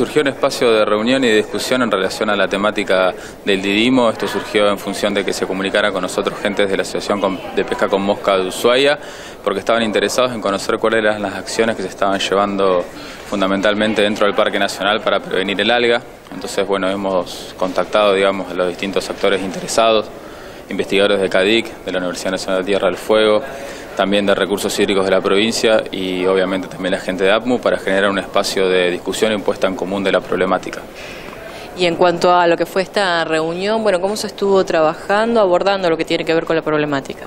Surgió un espacio de reunión y de discusión en relación a la temática del Didimo. Esto surgió en función de que se comunicara con nosotros gente de la Asociación de Pesca con Mosca de Ushuaia, porque estaban interesados en conocer cuáles eran las acciones que se estaban llevando fundamentalmente dentro del Parque Nacional para prevenir el alga. Entonces, bueno, hemos contactado, digamos, a los distintos actores interesados, investigadores de CADIC, de la Universidad Nacional de Tierra del Fuego, también de recursos hídricos de la provincia y obviamente también la gente de APMU para generar un espacio de discusión impuesta en común de la problemática. Y en cuanto a lo que fue esta reunión, bueno, ¿cómo se estuvo trabajando, abordando lo que tiene que ver con la problemática?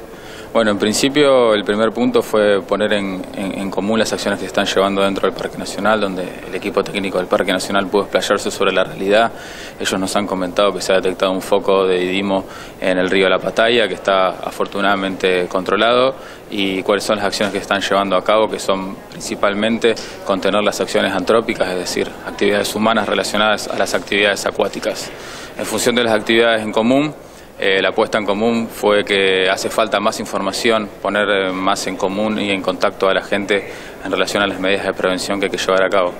Bueno, en principio el primer punto fue poner en, común las acciones que se están llevando dentro del Parque Nacional, donde el equipo técnico del Parque Nacional pudo explayarse sobre la realidad. Ellos nos han comentado que se ha detectado un foco de idimo en el río La Pataya, que está afortunadamente controlado, y cuáles son las acciones que están llevando a cabo, que son principalmente contener las acciones antrópicas, es decir, actividades humanas relacionadas a las actividades acuáticas. En función de las actividades en común, eh, la puesta en común fue que hace falta más información, poner eh, más en común y en contacto a la gente en relación a las medidas de prevención que hay que llevar a cabo.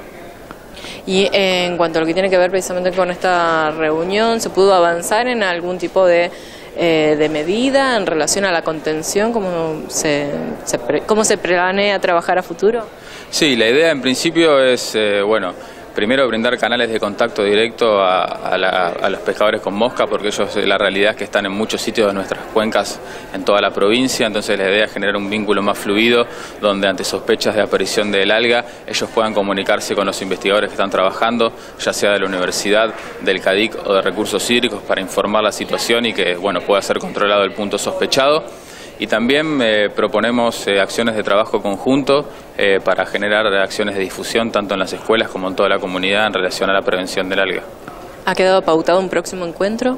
Y en cuanto a lo que tiene que ver precisamente con esta reunión, ¿se pudo avanzar en algún tipo de, eh, medida en relación a la contención? ¿Cómo se, ¿Cómo se planea trabajar a futuro? Sí, la idea en principio es, bueno, primero brindar canales de contacto directo a, los pescadores con mosca, porque ellos la realidad es que están en muchos sitios de nuestras cuencas en toda la provincia, entonces la idea es generar un vínculo más fluido, donde ante sospechas de aparición del alga, ellos puedan comunicarse con los investigadores que están trabajando, ya sea de la universidad, del CADIC o de recursos hídricos, para informar la situación y que bueno, pueda ser controlado el punto sospechado y también eh, proponemos eh, acciones de trabajo conjunto eh, para generar acciones de difusión tanto en las escuelas como en toda la comunidad en relación a la prevención del alga. ¿Ha quedado pautado un próximo encuentro?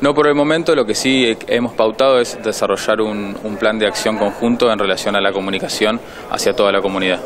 No por el momento, lo que sí hemos pautado es desarrollar un plan de acción conjunto en relación a la comunicación hacia toda la comunidad.